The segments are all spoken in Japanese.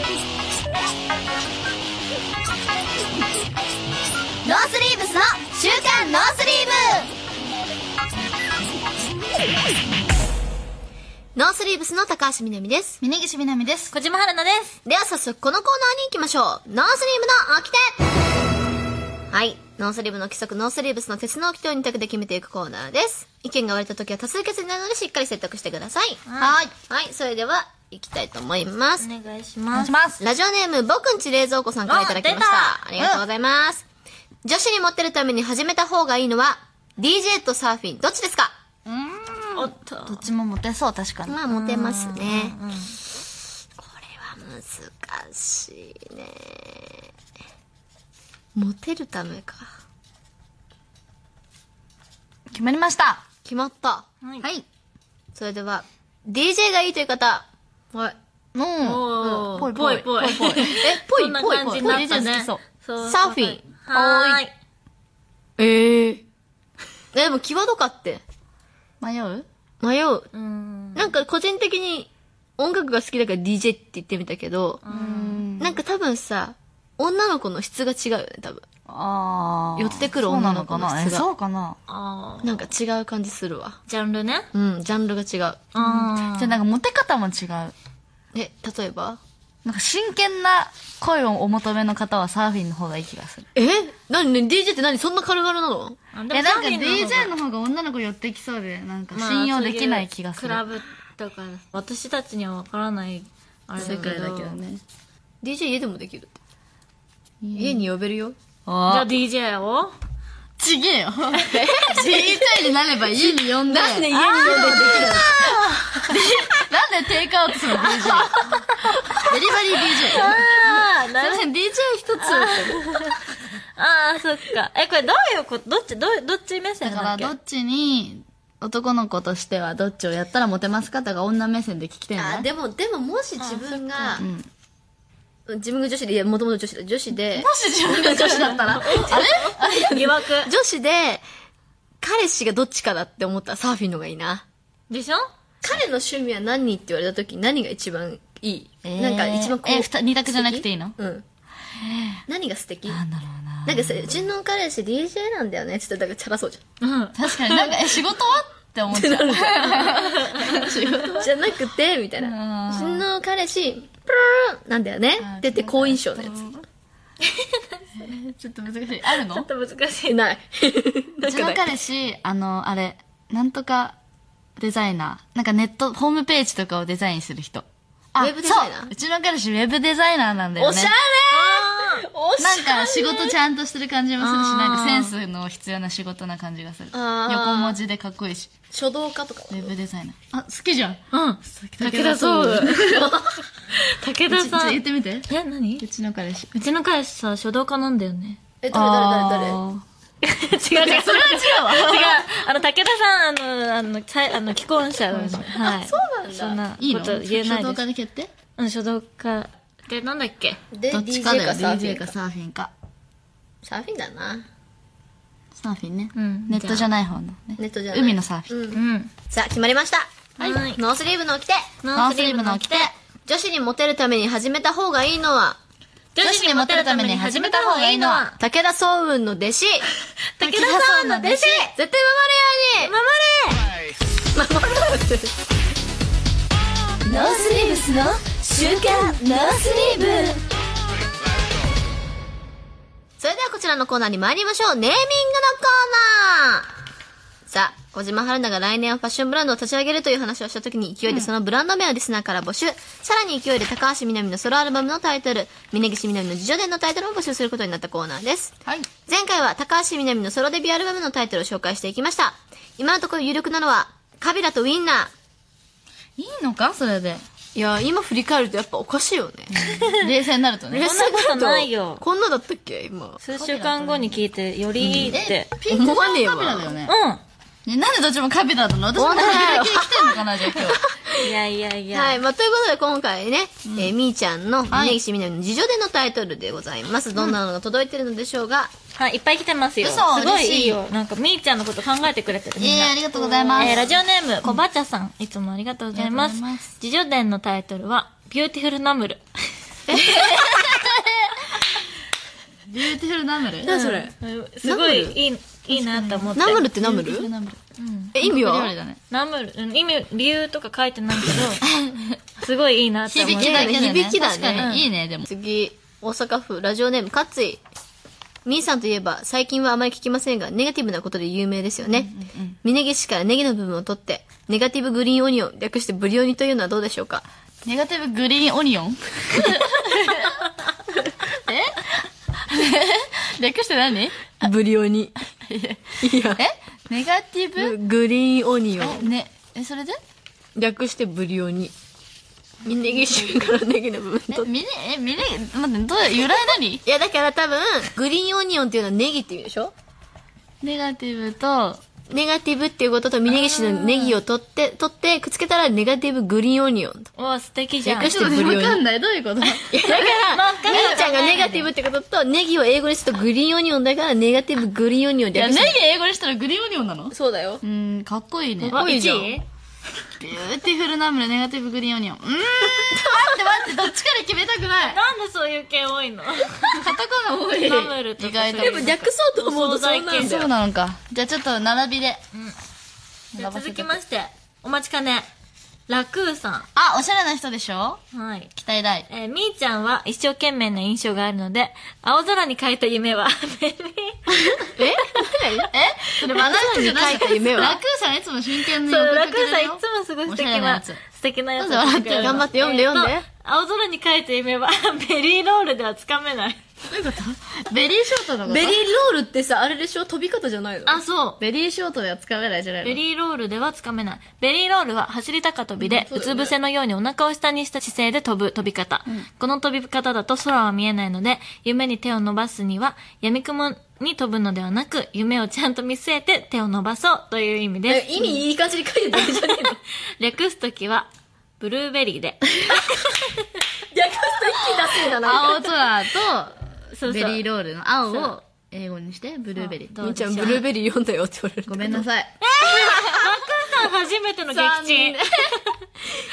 ノースリーブスの週刊ノースリーブノースリーブスの高橋みなみです。峯岸みなみです。小嶋陽菜です。では早速このコーナーに行きましょう。ノースリーブの掟はい。ノースリーブの規則、ノースリーブスの鉄の掟を2択で決めていくコーナーです。意見が割れた時は多数決になるのでしっかり説得してください。はい。はい。それでは、行きたいと思います。お願いします。ラジオネーム、僕んち冷蔵庫さんからいただきました。あありがとうございます。女子にモテるために始めた方がいいのは、DJ とサーフィン、どっちですか？おっと。どっちもモテそう、確かに。まあ、モテますね。うんこれは難しいね。モテるためか。決まりました。決まった。はいはい。それでは、DJ がいいという方。はい。うん。ぽいぽいぽいぽい。え、ぽいぽい感じになったぽいね。そうそうサーフィン。はーい。ええでも、際どかって。迷う？迷う。うん。なんか、個人的に音楽が好きだから DJ って言ってみたけど、うん。なんか多分さ、女の子の質が違うよね、多分。あー。寄ってくるそうな女の子の質がそうかなあーなんか違う感じするわ。ジャンルね。うん、ジャンルが違う。あじゃあなんかモテ方も違う。え、例えば？なんか真剣な恋をお求めの方はサーフィンの方がいい気がする。え？何？ね DJ って何？そんな軽々なの？あ。え、なんか DJ の方が女の子寄ってきそうで、なんかまあ信用できない気がする。そういうクラブとか、私たちにはわからない、あれだけど。ね。DJ 家でもできるって。家に呼べるよ。じゃああ DJ を？ちげえよ。DJ になれば家に呼んで。なんで家に呼んでできるなんでテイクアウトするの DJ。デリバリー DJ。ああ、なるすいません、DJ 一つ。ああ、そっか。え、これどういうことどっち、どっち目線だから、どっちに、男の子としてはどっちをやったらモテますかとか女目線で聞きたいんだ。あ、でも、でももし自分がう、ん。自分が女子で、いや、もともと女子だ。女子で、もし自分が女子だったら、あれ？疑惑。女子で、彼氏がどっちかだって思ったらサーフィンの方がいいな。でしょ？彼の趣味は何って言われた時何が一番いい、なんか一番こう。え、ふた二択じゃなくていいの？うん。何が素敵？なんだろうな。なんかさ、うちの彼氏 DJ なんだよねって言ったら、だからチャラそうじうん。確かになんか、え、仕事は？って思っちゃう。ゃん。じゃなくて、みたいな。うちの彼氏、プルーンなんだよねって好印象のやちょっと難しい。あるの？ちょっと難しつ。い。ない。なうんちの。彼氏、あの、あれ、なんとかデザイナー。なんかネット、ホームページとかをデザインする人。あウェブデザイナー？そううちの彼氏ウェブデザイナーなんだよね。おしゃれおしゃれなんか仕事ちゃんとしてる感じもするし、なんかセンスの必要な仕事な感じがする。横文字でかっこいいし。書道家とかウェブデザイナー。あ、好きじゃん。うん。武田壮武。武田さん。言ってみて。え、何？うちの彼氏。うちの彼氏さ、書道家なんだよね。え、誰誰誰？誰あ 違う違う、それは違うわ。違う。あの、武田さん、あの、あの、さいあの、既婚者なんですはい。そうなんだそんなーいいの？こと言えない書道です。家で決定？うん、書道家。で、なんだっけ？で、どっちかだよ。かサーフィ DJ ンか。かサーフィンか。サーフィンだな。サーフィンね。うんネットじゃない方のね。ネットじゃない。海のサーフィン。うん。うん。さあ、決まりました。はいノースリーブの着て。ノノースリーブの着て。女子にモテるために始めた方がいいのは、女子にモテるために始めた方がいいのは、武田双雲の弟子。武田さんの弟子。絶対守れよ。うに守るノースリーブスの週刊ノースリーブ。それではこちらのコーナーに参りましょう。ネーミングのコーナーさあ、小島春菜が来年はファッションブランドを立ち上げるという話をした時に勢いでそのブランド名をリスナーから募集。さらに勢いで高橋みなみのソロアルバムのタイトル、峯岸みなみの自叙伝のタイトルを募集することになったコーナーです。はい。前回は高橋みなみのソロデビューアルバムのタイトルを紹介していきました。今のところ有力なのは、カビラとウィンナー。いいのか？それで。いや、今振り返るとやっぱおかしいよね。冷静になるとね。そんなことないよこんなだったっけ？今。数週間後に聞いて、よりいいって。ピンク思わねえわカビラだよね。なんでどっちもカビラだの？私もカビラ系来てんのかなじゃあ今日。ん。いやいやいや。はい。まあ、ということで今回ね、えーみーちゃんの峯岸みなみの自叙伝のタイトルでございます。どんなのが届いてるのでしょうが、はい、いっぱい来てますよ。嘘すごい嬉しいいいよ。なんか、みーちゃんのこと考えてくれてる。みんなえー、ありがとうございます。えーラジオネーム、こばちゃさん。いつもありがとうございますありがとうございます。自叙伝のタイトルは、ビューティフルナムル。ビューティフルナムル？何それ？うん。すごいいい、いいなって。思って。ナムル？ってナムル。え、意味理由はナムル、うん意味、理由とか書いてないけど、すごいいいなって思って。響きだね。響きだね。いいねでも。次、大阪府ラジオネーム、かっつい。みーさんといえば、最近はあまり聞きませんが、ネガティブなことで有名ですよね。峯岸からネギの部分を取って、ネガティブ green onion、略してブリオニというのはどうでしょうか？ネガティブ green onion？え 略して何？ブリオニ。いや、え？ネガティブ？グリーンオニオン。ねえそれで？略してブリオニ。峯岸からネギの部分え取って。ミネえミネ待ってどう由来何？いや、だから多分、グリーンオニオンっていうのはネギっていうでしょ？ネガティブと？ネガティブっていうことと峯岸のネギを取って、取って、くっつけたらネガティブグリーンオニオンと。うわ、素敵じゃん。略してブリオニ。わかんない。どういうこと？いや、だから、ネギちゃんがネガティブってことと、ネギを英語にすると green onion だから、ネガティブ green onion いや略して。ネギ英語にしたら green onion なの。そうだよ。うーんかっこいいね。あ、いいじゃん。1位ビューティフルナムルネガティブ green onion。うーん。待って待ってどっちかで決めたくない。なんでそういう系多いの？カタカナ多い。ナムルとか意外とでも略そうと思うとそうなんだそうよ。なのか。じゃあちょっと並びで。じゃあ続きまして、お待ちかね。ラクーさあおしゃれな人でしょ？ん。はい。期待大。えーみーちゃんは一生懸命な印象があるので、青空に描いた夢は、え？え？それバナナに書いた夢は。ラクーさんいつも真剣にそう、送ラクーさんいつもすごい素敵な、ゃれなやつ素敵なやつなんで笑って頑張って読んで読んで。えーと青空に描いた夢は、ベリーロールではつかめない。ベリーショートのこと？ベリーロールってさ、あれでしょ？飛び方じゃないの？あ、そう。ベリーショートではつかめないじゃないの？ベリーロールではつかめない。ベリーロールは走り高跳びで、うつ伏せのようにお腹を下にした姿勢で飛ぶ飛び方。この飛び方だと空は見えないので、夢に手を伸ばすには、闇雲に飛ぶのではなく、夢をちゃんと見据えて手を伸ばそうという意味です。え意味いい感じに書いてるだけじゃねえの？略すときは、ブルーベリーで。略すと一気に出すんだな。青空とそうそうベリーロールの青を英語にしてブルーベリーそうみーちゃんブルーベリー読んだよって言われる。ごめんなさい 初めての撃沈。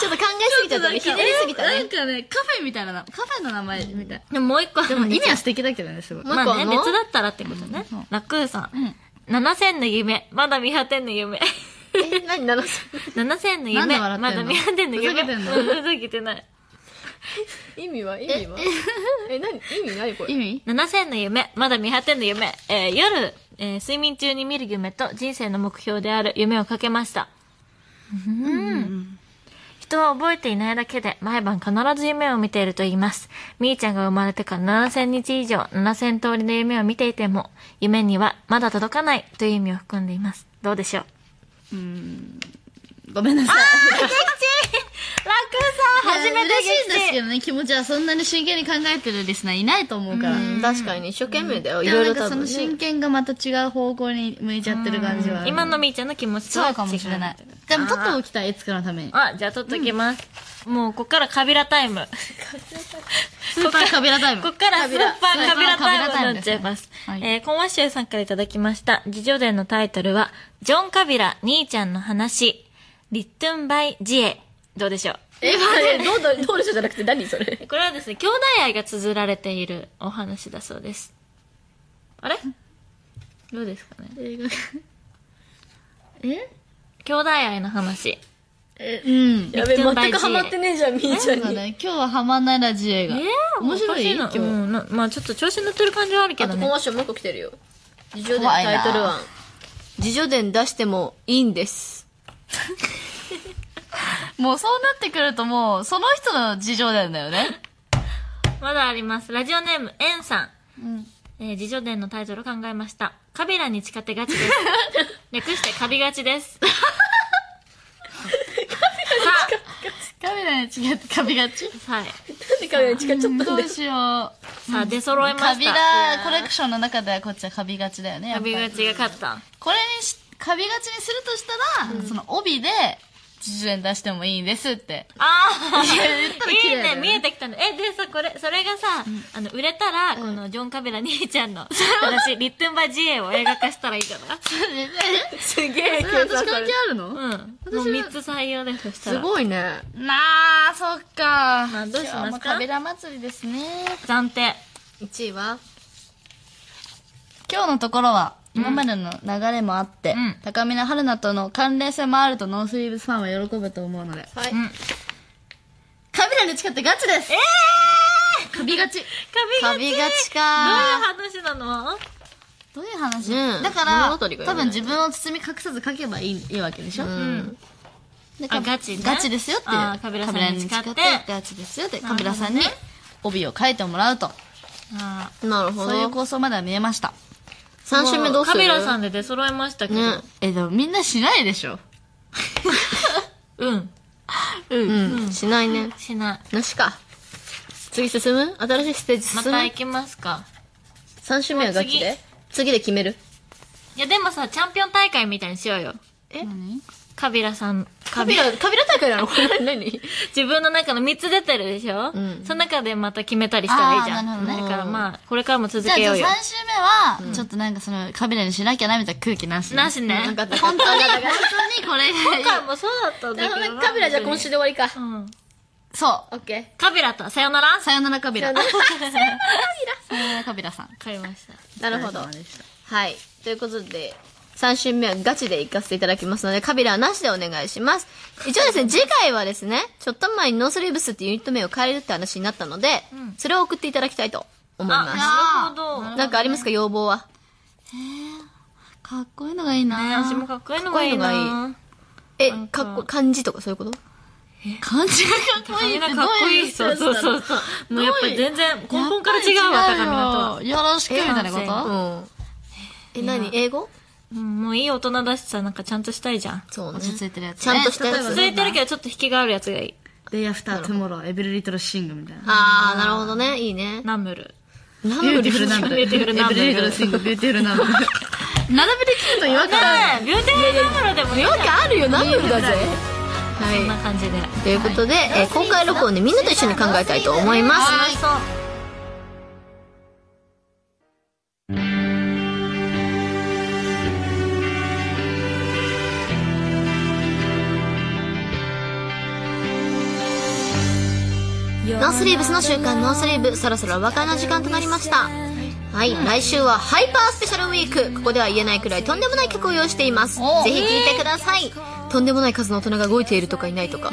ちょっと考えすぎちゃったね。ひねりすぎたねなん。かねカフェみたいななカフェの名前みたいでももう一個あでも意味は素敵だけどねすごいもうまあね、別だったらってことね。ラクーさん。7000の夢、まだ見果てんの夢。え、何？なの7000の夢、まだ見果てんの夢。ふざけてない。意味は？意味は？え、何？意味？何？これ？意味？7000の夢、まだ見果てんの夢。えー夜、えー睡眠中に見る夢と人生の目標である。夢をかけました。うん。人は覚えていないだけで毎晩必ず夢を見ていると言います。みーちゃんが生まれてから7000日以上、7000通りの夢を見ていても、夢にはまだ届かないという意味を含んでいます。どうでしょう？ごめんなさい 初めて嬉しいんですけ激どね気持ちはそんなに真剣に考えてるリスナーいないと思うからうん確かに一生懸命だよ。いろないんかそのろ多分ね。真剣がまた違う方向に向いちゃってる感じはある今のみーちゃんの気持ちとはそうかもしれないでも取っておきたいいつかのためにあ、じゃあ取っときます。もう、こっからカビラタイム。スーパーカビラタイムこっからスーパーカビラタイムになっちゃいます。はいえー、コンワッシューさんからいただきました。自叙伝のタイトルは、ジョン・カビラ、兄ちゃんの話、 written by 慈英。どうでしょう？え、まあね、どうどう、どうでしょうじゃなくて何それ？これはですね、兄弟愛が綴られているお話だそうです。あれ？どうですかね？え？兄弟愛の話。えうんやべ、全くハマってねえじゃん、みーちゃんに。ね今日はハマんないラジエがえー、面白い？今うんなまあちょっと調子に乗ってる感じはあるけあと、どねコマ。ーションもう一個来てるよ。自叙伝タイトル案。自叙伝出してもいいんです。もうそうなってくるともうその人の事情なんだよねまだあります。ラジオネーム、エンさん。うんえー、自叙伝のタイトル考えました。カビラに誓ってガチです。略してカビガチです。さカメラに違ってカビがちあ、はい。なんでカメラに近っちゃったんだよ。どうしようさあ、出揃えました。カビラコレクションの中ではこっちはカビがちだよねカビガチが勝った。これにしカビがちにするとしたら、その帯で80円出してもいいですって。ああ、いいね、見えてきたね。え、でさ、これ、それがさ、あの、売れたら、このジョン・カビラ兄ちゃんの、私、リットンバ GA を映画化したらいいかな。すげえ私関係あるの？うん。もう3つ採用で、そしたすら。ごいね。なあ、そっか。まあどうしますか？カビラ祭りですね。暫定。1位は？今日のところは、今までの流れもあって、うん高見の春菜との関連性もあるとノースリーブスファンは喜ぶと思うので。はい。うん。カビラに誓ってガチですえーカビがち。カビがち。カビがちどうかいう話なの？どういう話、うんだから、多分自分を包み隠さず書けばいいいいわけでしょ、うん。ガチねガチですよっていう。カビラさんに誓ってガチですよって、カビラさんに帯を書いてもらうと。あなるほそういうど。構想までは見えました。3週目どうする？カビラさんで出揃いましたけど。ねえ、でもみんなしないでしょ うん。うん。しないね。しない。なしか。次進む？新しいステージま進む？た行きますか。?3 週目はガチで？次で決める？いや、でもさ、チャンピオン大会みたいにしようよ。え？何？カビラさん。カビラ、カビラ大会なの？こ れ何？何自分の中の3つ出てるでしょ？うんその中でまた決めたりしたらいいじゃん。あーなるほどねだからまあ、これからも続じゃあ、けようよ。3週目は、ちょっとなんかその、カビラにしなきゃなみたいな空気なし。なしね。本当に、本当にこれ今回もそうだったんだけどカビラじゃあ今週で終わりか。うん。そう。オッケカビラとさよなら？さよならカビラ。さよさよならカビラさん。わかりました。ー。なるほど。はい。ということで、3週目はガチで行かせていただきますので、カビラはなしでお願いします。一応ですね、次回はですね、ちょっと前にノースリーブスっていうユニット名を変えるって話になったので、んそれを送っていただきたいと思いあ、まなるほど。す。なんかありますか、要望は？かっこいいのがいいなね私もかっこいいのがいいかっこいいな。えかかっこ、漢字とかそういうこと？感じがかっこいいかっこいい。そうそうそうそう。もうやっぱり全然根本から違うわ、たかみなのと。よろしくみたいなこえとうん。え、何英語うんもういい大人だしさ、なんかちゃんとしたいじゃん。そうね。落ち着いてるやつ。ちゃんとしたやつえ例えば続いてるけどちょっと引きがあるやつがいい。Day after tomorrow, Every Little Thing みたいな。あー、なるほどね。いいね。ナムル。ナム beautiful ナムル。 beautiful ナムル Every Little Thing, beautiful ナムル。並べて聞くと違和感ある。 beautiful ナムルでもいいじゃん。わけあるよ、ナムルだぜ。そんなは感じで。い。ということで、えー公開録音でみんなと一緒に考えたいと思います。楽しノースリーブスの週間ノースリーブ、そろそろお別れの時間となりました。はい、来週はハイパースペシャルウィーク。ここでは言えないくらいとんでもない曲を用意しています。おぜひ聴いてください。とんでもない数の大人が動いているとかいないとか。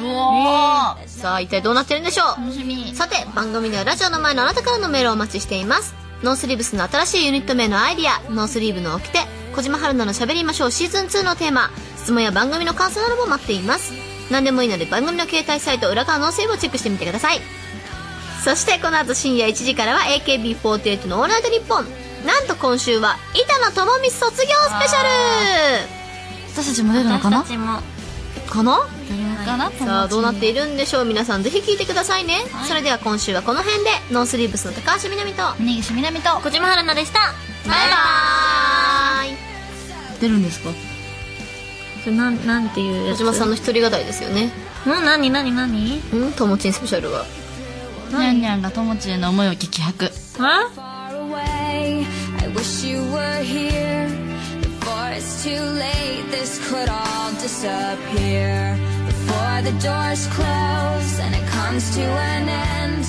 さあ、一体どうなってるんでしょう？楽しみ。さて、番組ではラジオの前のあなたからのメールをお待ちしています。ノースリーブスの新しいユニット名のアイディア、ノースリーブの掟、小島陽菜の喋りましょうシーズン2のテーマ、質問や番組の感想なども待っています。何でもいいので番組の携帯サイト裏側のセーブをチェックしてみてください。そしてこの後深夜1時からは AKB48 のオールナイトニッポン。なんと今週は板野友美卒業スペシャ私たちも出るのかな？私たちも。ルかな？さあどうなっているるんでしょう？皆さんぜひ聞いてくださいね、それでは今週はこの辺でノースリーブスの高橋みなみとバイ峯岸みなみと小島陽菜でした。バーイ。出るんですか？それなん、なんていうやつ小島さんの一人語りですよねうん、なになになにうんともちんスペシャルはにゃんにゃんがともちへの思いを激白あ. I wish you were here. Before it's too late, this could all disappear. Before the doors close and it comes to an end.